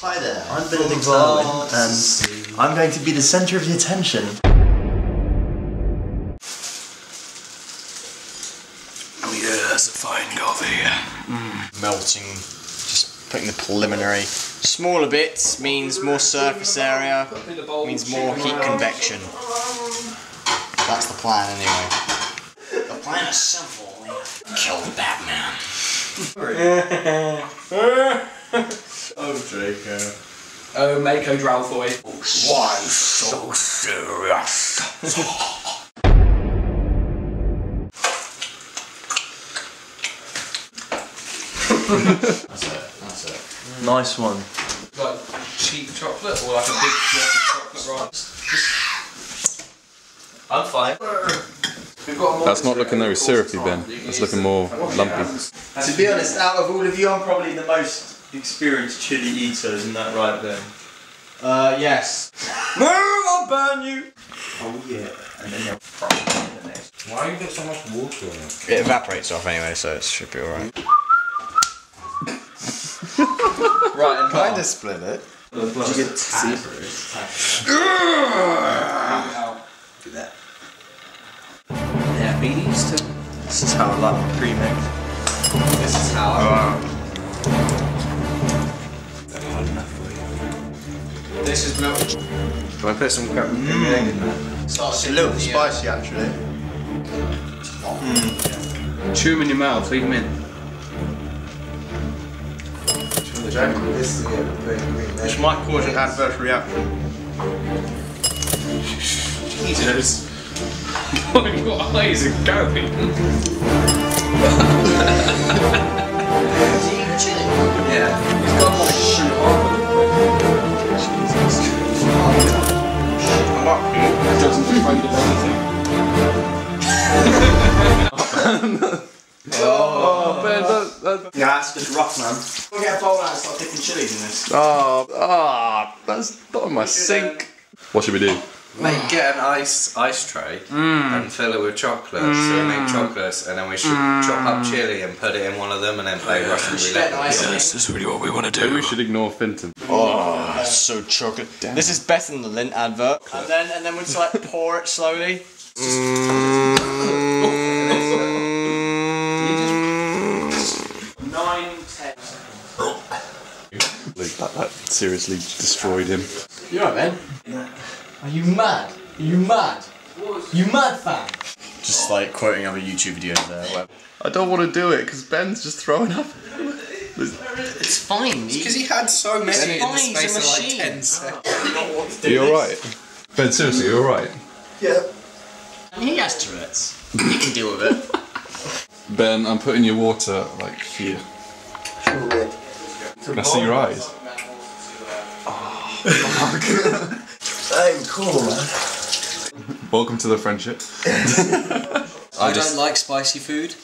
Hi there, I'm Benedict Irwin, and I'm going to be the centre of the attention. Oh yeah, that's a fine coffee. Mm. melting, just putting the preliminary. Smaller bits means more surface area, means more heat convection. That's the plan anyway. The plan is simple. Kill Batman. Oh, Draco. Oh, Mako Dralfoy. Oh, why so serious? That's it. That's it. Nice one. Like cheap chocolate or like a big block of chocolate rice. I'm fine. We've got a That's not looking very syrupy, Ben. That's looking more lumpy. To be honest, out of all of you, I'm probably the most experienced chili eater, isn't that right, Ben? Uh, yes. Move, I'll burn you! Oh, yeah. And then they'll probably do the next. Why you got so much water in it? It evaporates off anyway, so it should be alright. Right, and Kinda split it. Did you get to see? Do that. diabetes to. This is how I like my pre-mix. This is how I. This is milk. Do I put some crap mm. egg in there? It's a little uh, spicy, actually. Mm. Chew them in your mouth, leave them in. Which eh? might cause an adverse reaction. Jesus. what eyes are going? Yeah. He's got more shit on. Doesn't afraid of anything. Oh, Ben, that, that, Yeah, that's just rough, man. We'll get a bowl out and start dipping chilies in this. oh, ah, that's not in my sink. What should we do? Mate, get an ice ice tray mm. and fill it with chocolates. So we make mm. chocolates, and then we should chop up mm. chili and put it in one of them, and then play Russian roulette. with. This is really what we want to Maybe do. we should ignore Fintan. Oh, that's so chocolate. This is better than the Lindt advert. And then, and then we just like pour it slowly. Nine, ten. That, that seriously destroyed him. You know Ben? Are you mad? Are you mad? You mad fan? Just like quoting other YouTube videos there. where- I don't want to do it because Ben's just throwing up. It's fine. Because he had so many in the fine, he's space a of like machine. 10 seconds. Are you alright? Ben, seriously, you're alright? Yeah. He has Tourette's. He can deal with it. Ben, I'm putting your water like here. Can I see your eyes? I'm cool, man. Welcome to the friendship. I don't like spicy food.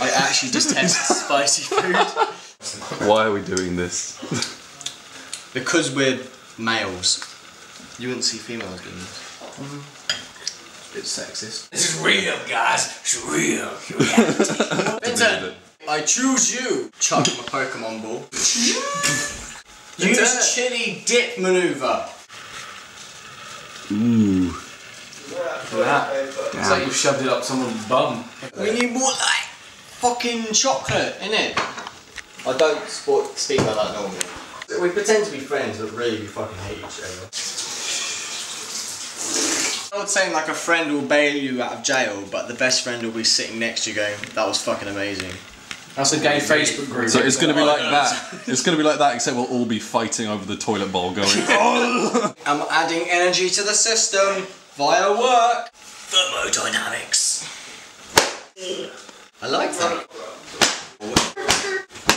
I actually detest spicy food Why are we doing this? because we're males. You wouldn't see females doing this. Mm-hmm. It's sexist. This is real, guys. It's real. Vincent, I choose you. Chuck my Pokemon ball. Use chili dip maneuver. Ooh. That. It's like you've shoved it up someone's bum. We need more like fucking chocolate, innit? I don't sport, speak like that normally. We pretend to be friends, but really we fucking hate each other. I would say like a friend will bail you out of jail, but the best friend will be sitting next to you going, that was fucking amazing. That's a gay Facebook group. So it's gonna be like oh, that. It's gonna be like that, except we'll all be fighting over the toilet bowl, going. Oh. I'm adding energy to the system via work. Thermodynamics. I like that.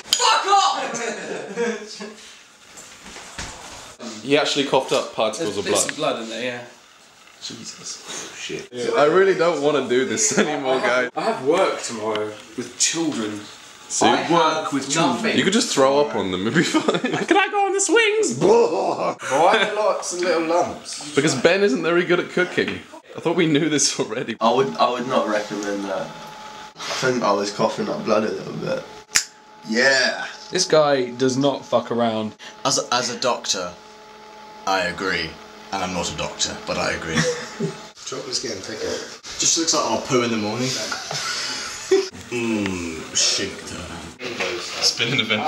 Fuck off! He actually coughed up particles of blood. some blood in there, yeah. Jesus. Shit. I really don't want to do this anymore, guys. I have work tomorrow with children. See, I work with children. you could just throw up on them, it'd be fine. Can I go on the swings? Why lots of little lumps? because Ben isn't very good at cooking. I thought we knew this already. I would, I would not recommend that. I think oh, I was coughing up blood a little bit. Yeah. This guy does not fuck around. As a, as a doctor, I agree. And I'm not a doctor, but I agree. Chocolate's getting thicker. Just looks like our poo in the morning. Mmm, Schinkter. Spinning event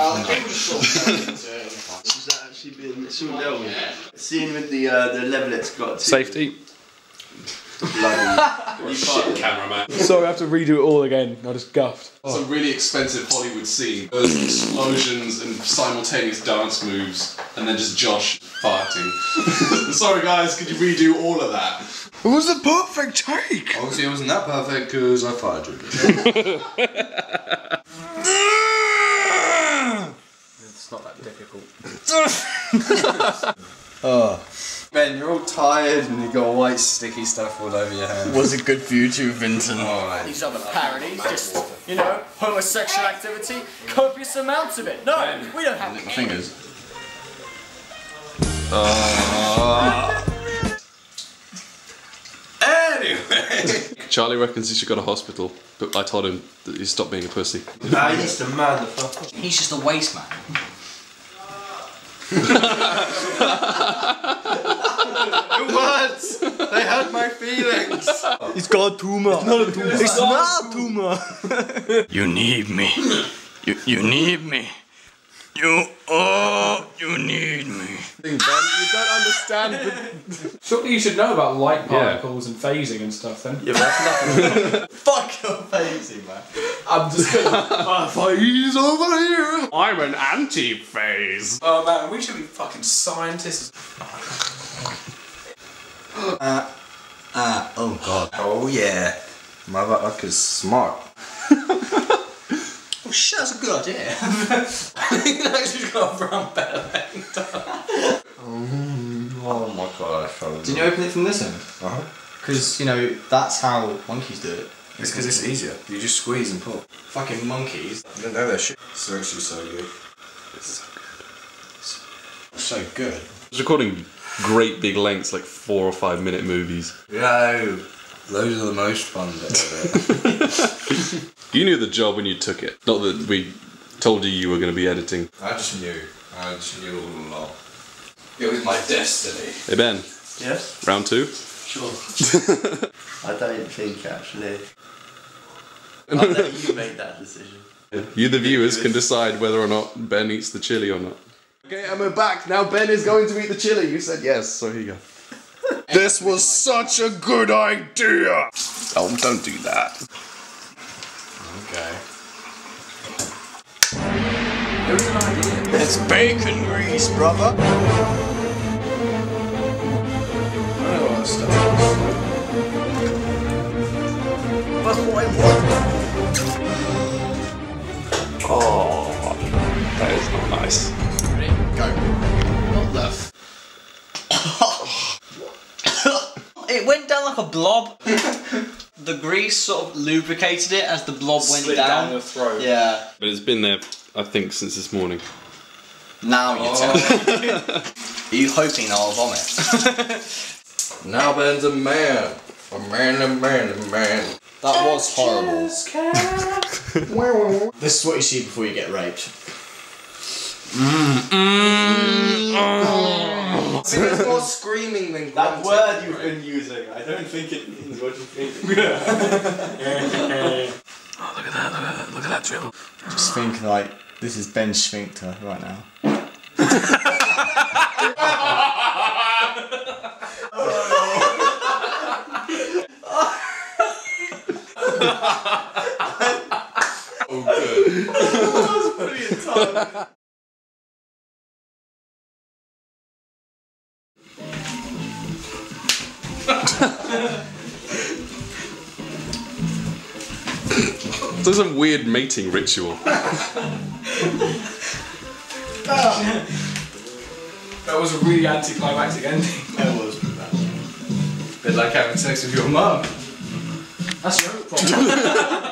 She's actually been it's all dealt with. Seeing with the uh, the level it's got to. Safety. Bloody. shit Cameraman. Sorry, I have to redo it all again. I just guffed. It's a really expensive Hollywood scene. There's explosions and simultaneous dance moves, and then just Josh farting. Sorry guys, could you redo all of that? It was a perfect take! Obviously, it wasn't that perfect because I fired you. It's not that difficult. oh. Ben, you're all tired and you've got white sticky stuff all over your hands. Was it good for you too, Vincent? Alright. These other parodies, just, you know, homosexual activity, copious amounts of it. No, we don't have My fingers. Anyway! Charlie reckons he should go to hospital, but I told him that he stopped being a pussy. Nah, he needs man the fuck. He's just a waste man. Words! They hurt my feelings! He's got a tumor. It's not a tumor. It's not a tumor. you need me. You, you need me. You, oh, you need me. Ben, you don't understand. Surely you should know about light particles and phasing and stuff then. Yeah, but that's nothing. Fuck your facing, man. I'm just gonna. He's over here. I'm an anti-phase. Oh man, we should be fucking scientists. Ah, oh god. Oh yeah. Motherfucker's smart. Oh shit, that's a good idea. He's actually got a brown belly. oh my gosh. Did you open it from this end? Uh-huh. Because, you know, that's how monkeys do it. It's because it's easier. You just squeeze and pull. Fucking monkeys. You don't know that shit. It's actually so good. So good. It's recording great big lengths, like four or five minute movies. No. Those are the most fun bits of it. You knew the job when you took it. Not that we told you you were going to be editing. I just knew. I just knew all along. It was my destiny. Hey Ben, Yes? round two. Sure. I don't think actually. I'll let you make that decision. You, the viewers, can decide whether or not Ben eats the chili or not. Okay, and we're back. Now Ben is going to eat the chili. You said yes, so here you go. this was such a good idea. Oh, don't do that. Okay. It's bacon grease, brother. That's what I want. Grease sort of lubricated it as the blob went down. down your throat. Yeah. But it's been there, I think, since this morning. Now you're oh. telling me. Are you hoping I'll vomit? Now Ben's a man. A man, a man, a man. That was horrible. this is what you see before you get raped. See, there's more screaming than That word you've been using, I don't think it means what you think. Oh, look at that, look at that, look at that dribble. Just think like this is Ben Sphincter right now. Oh, There's some weird mating ritual. That was a really anticlimactic ending. That was Bit like having sex with your mum. That's your problem.